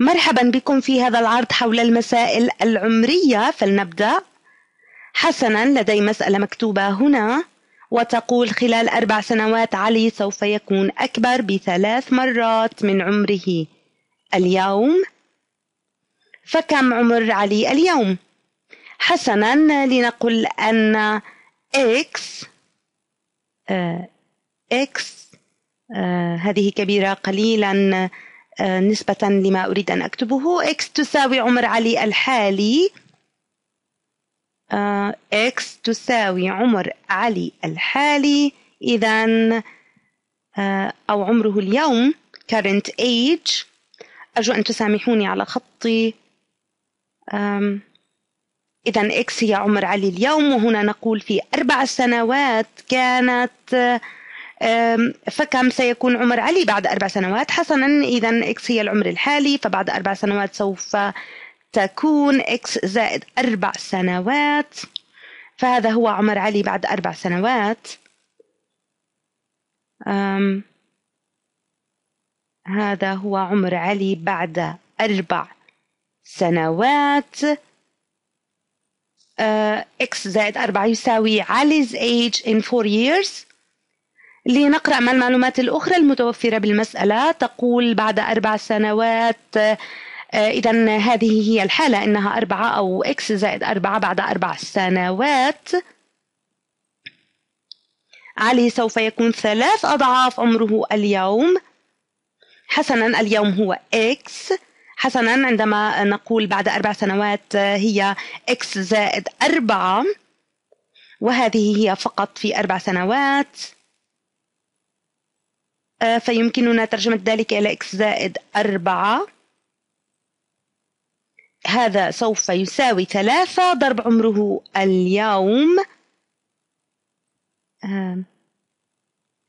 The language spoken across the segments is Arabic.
مرحبا بكم في هذا العرض حول المسائل العمرية. فلنبدأ. حسنا لدي مسألة مكتوبة هنا وتقول خلال أربع سنوات علي سوف يكون أكبر بثلاث مرات من عمره اليوم. فكم عمر علي اليوم؟ حسنا لنقل أن x آه، x آه، هذه كبيرة قليلا آه، نسبة لما أريد أن أكتبه. X تساوي عمر علي الحالي x تساوي عمر علي الحالي. إذا أو عمره اليوم current age. أرجو أن تسامحوني على خطي. إذا إكس هي عمر علي اليوم وهنا نقول في أربع سنوات كانت فكم سيكون عمر علي بعد أربع سنوات؟ حسنا إذا x هي العمر الحالي فبعد أربع سنوات سوف تكون x زائد أربع سنوات. فهذا هو عمر علي بعد أربع سنوات. أم هذا هو عمر علي بعد أربع سنوات. x زائد 4 يساوي Ali's age in 4 years. لنقرأ ما المعلومات الأخرى المتوفرة بالمسألة. تقول بعد أربع سنوات إذا هذه هي الحالة إنها أربعة أو x زائد أربعة بعد أربع سنوات. علي سوف يكون ثلاث أضعاف عمره اليوم. حسنا اليوم هو x حسنا عندما نقول بعد أربع سنوات هي x زائد أربعة. وهذه هي فقط في أربع سنوات. آه، فيمكننا ترجمة ذلك إلى x زائد أربعة. هذا سوف يساوي ثلاثة ضرب عمره اليوم. آه،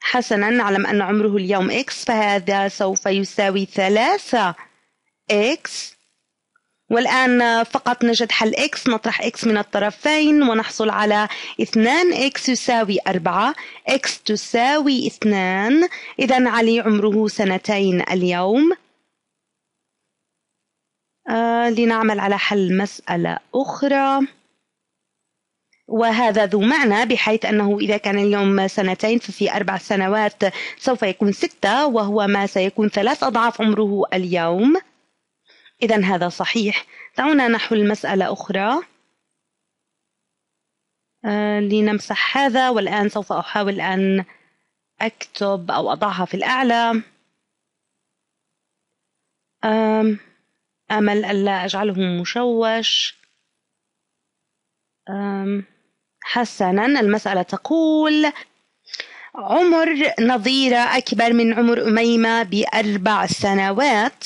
حسنا نعلم أن عمره اليوم x فهذا سوف يساوي ثلاثة x والآن فقط نجد حل x نطرح x من الطرفين ونحصل على 2x يساوي 4 x تساوي 2 إذا علي عمره سنتين اليوم. آه لنعمل على حل مسألة أخرى. وهذا ذو معنى بحيث أنه إذا كان اليوم سنتين ففي أربع سنوات سوف يكون ستة وهو ما سيكون ثلاث أضعاف عمره اليوم. إذا هذا صحيح. دعونا نحل مسألة أخرى. آه لنمسح هذا والآن سوف أحاول أن أكتب أو أضعها في الأعلى. أمل ألا أجعله مشوش. حسنا المسألة تقول عمر نظيرة أكبر من عمر أميمة بأربع سنوات.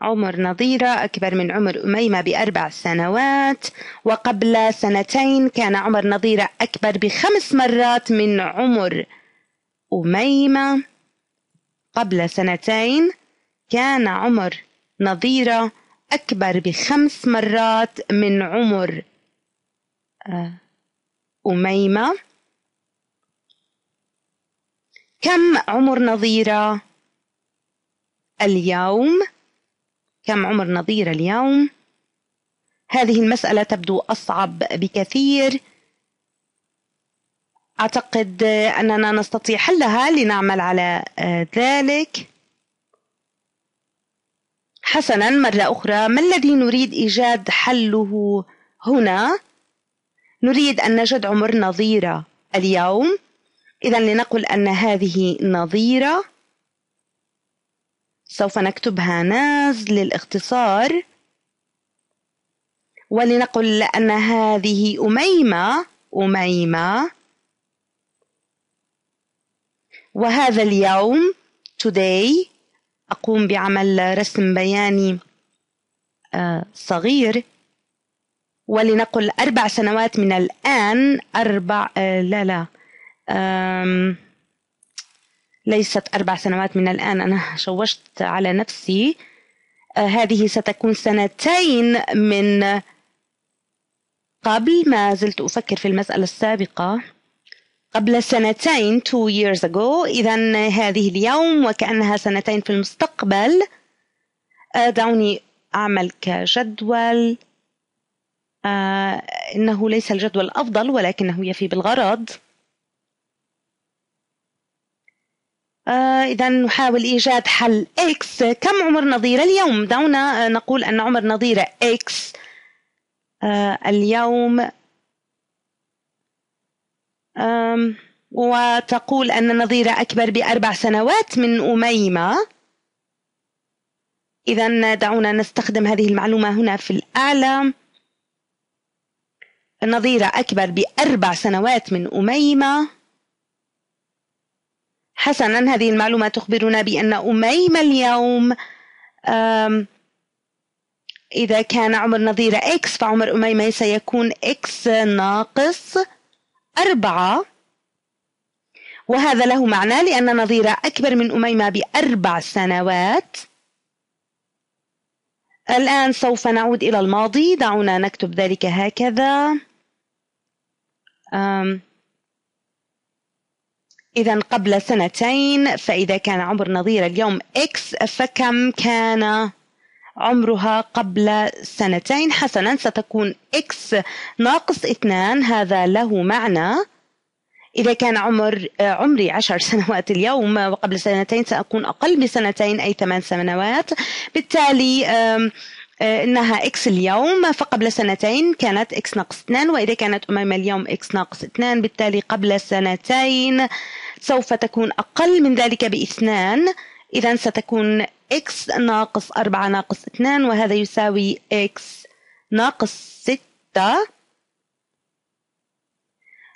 عمر نظيرة أكبر من عمر أميمة بأربع سنوات وقبل سنتين كان عمر نظيرة أكبر بخمس مرات من عمر أميمة. قبل سنتين كان عمر نظيرة أكبر بخمس مرات من عمر آه، أميمة. كم عمر نظيرة اليوم؟ كم عمر نظيرة اليوم؟ هذه المسألة تبدو أصعب بكثير. أعتقد أننا نستطيع حلها لنعمل على ذلك. حسنا مرة أخرى ما الذي نريد إيجاد حله هنا؟ نريد أن نجد عمر نظيرة اليوم. إذا لنقل أن هذه نظيرة سوف نكتبها ناز للاختصار. ولنقل أن هذه أميمة أميمة. وهذا اليوم today أقوم بعمل رسم بياني آه، صغير. ولنقل أربع سنوات من الآن أربع آه، لا لا. ليست أربع سنوات من الآن. أنا شوشت على نفسي. آه، هذه ستكون سنتين من قبل ما زلت أفكر في المسألة السابقة. قبل سنتين two years ago. إذا هذه اليوم وكأنها سنتين في المستقبل. آه، دعوني أعمل كجدول. آه إنه ليس الجدول الأفضل ولكنه يفي بالغرض. آه إذا نحاول إيجاد حل X. كم عمر نظيرة اليوم؟ دعونا نقول أن عمر نظيرة X. آه اليوم وتقول أن نظيرة أكبر بأربع سنوات من أميمة. إذا دعونا نستخدم هذه المعلومة هنا في الأعلى نظيرة أكبر بأربع سنوات من أميمة. حسنا هذه المعلومة تخبرنا بأن أميمة اليوم إذا كان عمر نظيرة X فعمر أميمة سيكون X ناقص أربعة. وهذا له معنى لأن نظيرة أكبر من أميمة بأربع سنوات. الآن سوف نعود إلى الماضي. دعونا نكتب ذلك هكذا. إذا قبل سنتين فإذا كان عمر نظيرة اليوم X فكم كان عمرها قبل سنتين؟ حسنا ستكون X ناقص اثنان هذا له معنى. إذا كان عمر عمري عشر سنوات اليوم وقبل سنتين سأكون أقل بسنتين أي ثمان سنوات. بالتالي إنها x اليوم فقبل سنتين كانت x ناقص 2 وإذا كانت أميمة اليوم x ناقص 2 بالتالي قبل سنتين سوف تكون أقل من ذلك بإثنان. إذا ستكون x ناقص أربعة ناقص اثنان وهذا يساوي x ناقص ستة.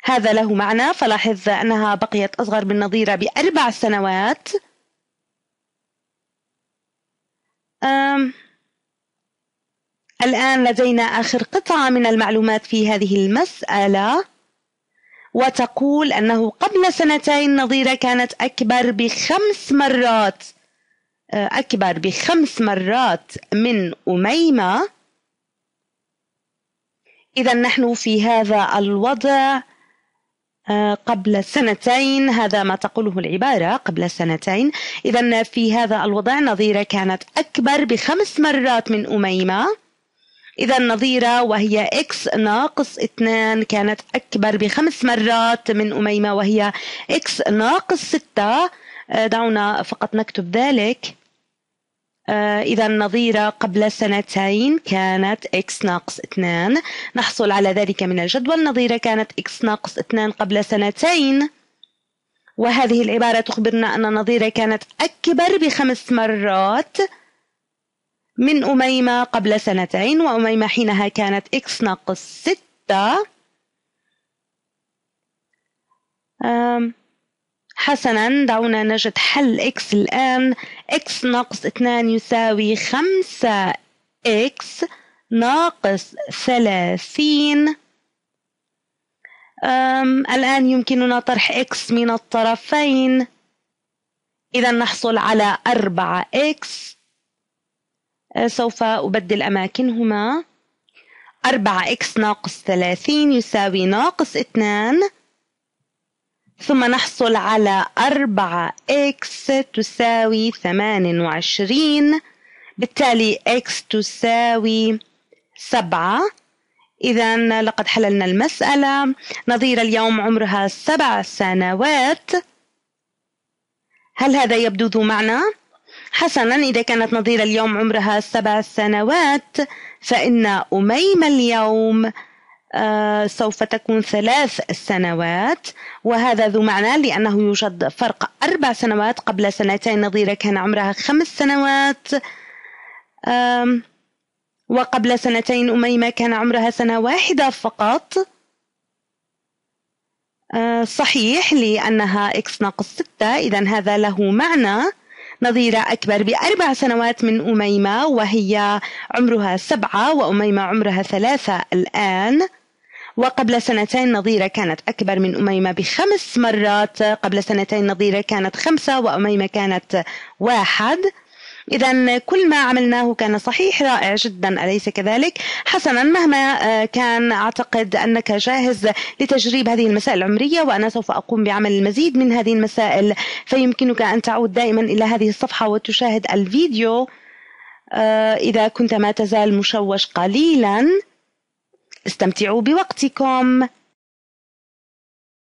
هذا له معنى. فلاحظ أنها بقيت أصغر بالنظيرة بأربع سنوات. أم الآن لدينا آخر قطعة من المعلومات في هذه المسألة. وتقول أنه قبل سنتين نظيرة كانت أكبر بخمس مرات آه، أكبر بخمس مرات من أميمة. إذا نحن في هذا الوضع آه، قبل سنتين هذا ما تقوله العبارة قبل سنتين. إذا في هذا الوضع نظيرة كانت أكبر بخمس مرات من أميمة. إذا النظيرة وهي x ناقص اثنان كانت أكبر بخمس مرات من أميمة وهي x ناقص ستة. آه، دعونا فقط نكتب ذلك. آه، إذا النظيرة قبل سنتين كانت x ناقص اثنان. نحصل على ذلك من الجدول. النظيرة كانت x ناقص اثنان قبل سنتين. وهذه العبارة تخبرنا أن النظيرة كانت أكبر بخمس مرات. من أميمة قبل سنتين وأميمة حينها كانت x ناقص ستة. حسنا دعونا نجد حل إكس الآن. إكس ناقص اثنان يساوي خمسة x ناقص ثلاثين. الآن يمكننا طرح x من الطرفين. إذا نحصل على أربعة x. سوف أبدل أماكنهما. أربعة x ناقص ثلاثين يساوي ناقص اثنان. ثم نحصل على أربعة x تساوي ثمان وعشرين. بالتالي x تساوي سبعة. إذا لقد حللنا المسألة. نظير اليوم عمرها سبع سنوات. هل هذا يبدو ذو معنى؟ حسنا إذا كانت نظيرة اليوم عمرها سبع سنوات فإن أميمة اليوم آه سوف تكون ثلاث سنوات. وهذا ذو معنى لأنه يوجد فرق أربع سنوات قبل سنتين نظيرة كان عمرها خمس سنوات. وقبل سنتين أميمة كان عمرها سنة واحدة فقط. آه صحيح لأنها إكس ناقص ستة إذا هذا له معنى. نظيرة أكبر بأربع سنوات من أميمة وهي عمرها سبعة وأميمة عمرها ثلاثة الآن. وقبل سنتين نظيرة كانت أكبر من أميمة بخمس مرات. قبل سنتين نظيرة كانت خمسة وأميمة كانت واحد. إذا كل ما عملناه كان صحيح رائع جدا أليس كذلك؟ حسنا مهما كان أعتقد أنك جاهز لتجريب هذه المسائل العمرية وأنا سوف أقوم بعمل المزيد من هذه المسائل. فيمكنك أن تعود دائما إلى هذه الصفحة وتشاهد الفيديو إذا كنت ما تزال مشوش قليلا. استمتعوا بوقتكم.